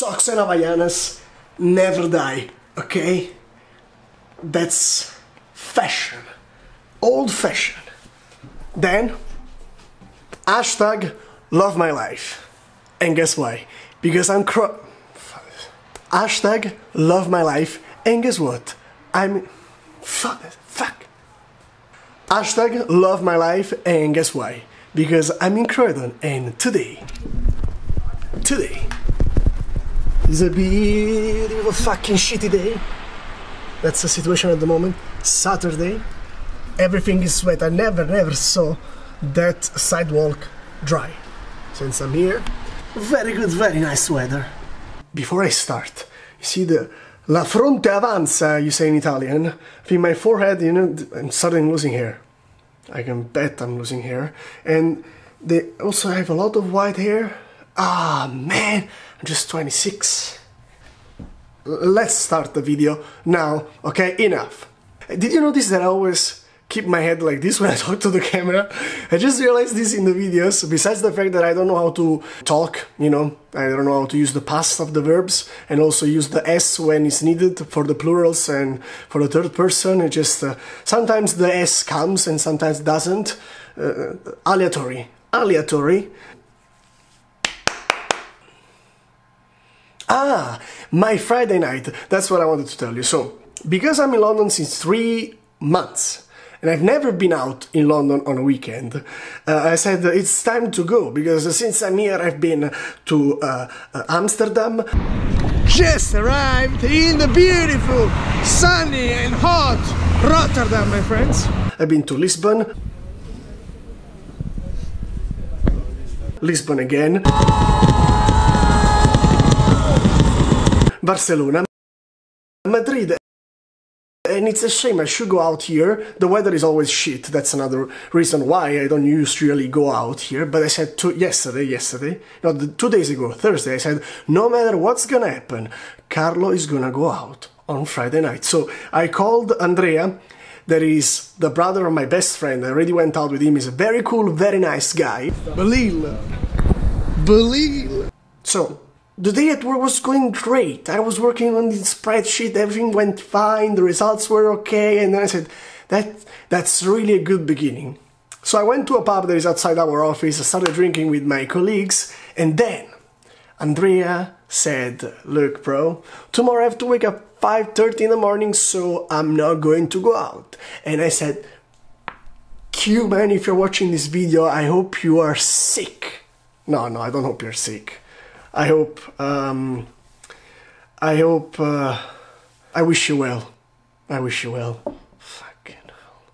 socks and Havaianas never die, okay? That's fashion, old fashion. Then, hashtag love my life. And guess why? Because I'm cro- Hashtag love my life. And guess what? I'm. Fuck. Fuck. Hashtag love my life. And guess why? Because I'm in Croydon and today. Today. Is a beautiful fucking shitty day. That's the situation at the moment. Saturday. Everything is wet. I never, never saw that sidewalk dry. Since I'm here, very good, very nice weather. Before I start, you see the La fronte avanza, you say in Italian. I think my forehead, you know, I'm suddenly losing hair. I can bet I'm losing hair. And they also have a lot of white hair. Ah, man, I'm just 26. Let's start the video now, okay? Enough. Did you notice that I always keep my head like this when I talk to the camera. I just realized this in the videos, besides the fact that I don't know how to talk, you know, I don't know how to use the past of the verbs and also use the S when it's needed for the plurals and for the third person. It just, uh, sometimes the S comes and sometimes doesn't. Uh, aleatory. Aleatory. Ah, my Friday night. That's what I wanted to tell you. So, because I'm in London since three months, and I've never been out in London on a weekend. Uh, I said it's time to go because since I'm here I've been to uh, uh, Amsterdam. Just arrived in the beautiful, sunny and hot Rotterdam, my friends. I've been to Lisbon. Lisbon again. Barcelona. Madrid and it's a shame I should go out here. The weather is always shit. That's another reason why I don't usually go out here. But I said to yesterday, yesterday, no, two days ago, Thursday, I said no matter what's gonna happen, Carlo is gonna go out on Friday night. So I called Andrea. That is the brother of my best friend. I already went out with him. He's a very cool, very nice guy. Belil. Belil. So the day at work was going great. I was working on the spreadsheet, everything went fine, the results were okay, and then I said, that that's really a good beginning. So I went to a pub that is outside our office, I started drinking with my colleagues, and then Andrea said, look bro, tomorrow I have to wake up 5.30 in the morning, so I'm not going to go out. And I said, Q man, if you're watching this video, I hope you are sick. No, no, I don't hope you're sick. I hope, um, I hope, uh, I wish you well. I wish you well.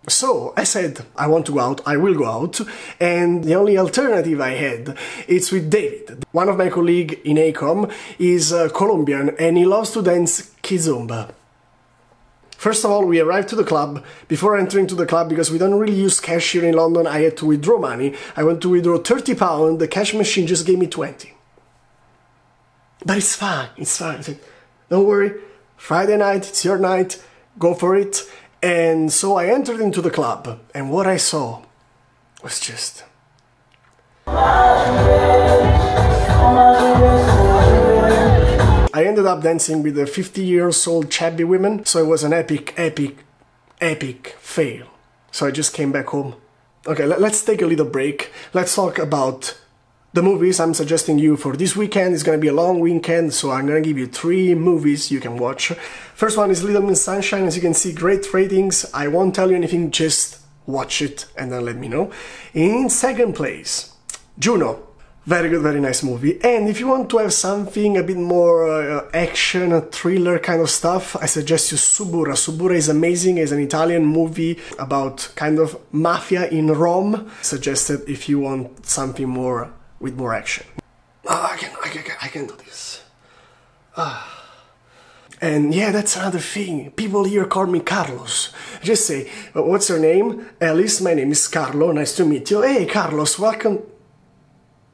So, I said, I want to go out, I will go out, and the only alternative I had, it's with David. One of my colleagues in ACOM is uh, Colombian, and he loves to dance kizomba. First of all, we arrived to the club. Before entering to the club, because we don't really use cash here in London, I had to withdraw money. I went to withdraw 30 pounds, the cash machine just gave me 20. But it's fine, it's fine. Said, Don't worry, Friday night, it's your night, go for it. And so I entered into the club, and what I saw was just. I ended up dancing with a 50 years old chubby woman, so it was an epic, epic, epic fail. So I just came back home. Okay, let's take a little break. Let's talk about the movies I'm suggesting you for this weekend is gonna be a long weekend, so I'm gonna give you three movies you can watch. First one is Little Miss Sunshine, as you can see, great ratings. I won't tell you anything, just watch it and then let me know. In second place, Juno. Very good, very nice movie. And if you want to have something a bit more uh, action, thriller kind of stuff, I suggest you Suburra. Suburra is amazing. It's an Italian movie about kind of mafia in Rome. Suggested if you want something more with more action. Oh, I can, I can, I can do this. Ah. And yeah, that's another thing. People here call me Carlos. Just say, what's your name? Alice, my name is Carlo, nice to meet you. Hey, Carlos, welcome.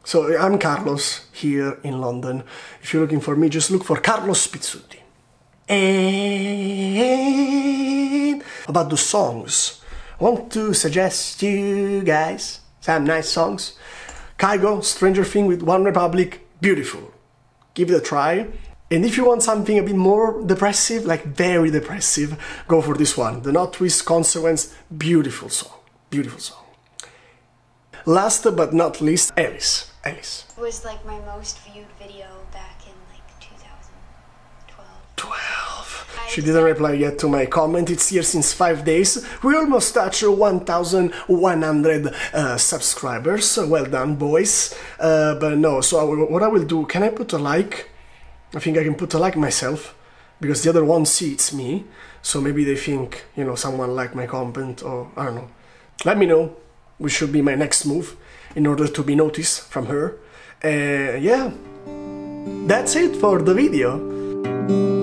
So I'm Carlos here in London. If you're looking for me, just look for Carlos Pizzuti. And about the songs, I want to suggest you guys some nice songs. Kygo, Stranger Thing with One Republic, beautiful. give it a try. And if you want something a bit more depressive, like very depressive, go for this one. The Notwist Consequence, beautiful song. Beautiful song. Last but not least, Alice. Alice. It was like my most viewed video back in like 2012. 12. She didn't reply yet to my comment. It's here since 5 days. We almost touched 1100 uh, subscribers. Well done, boys. Uh, but no, so what I will do, can I put a like? I think I can put a like myself because the other one see it's me. So maybe they think, you know, someone liked my comment or I don't know. Let me know. Which should be my next move in order to be noticed from her. Uh, yeah, that's it for the video.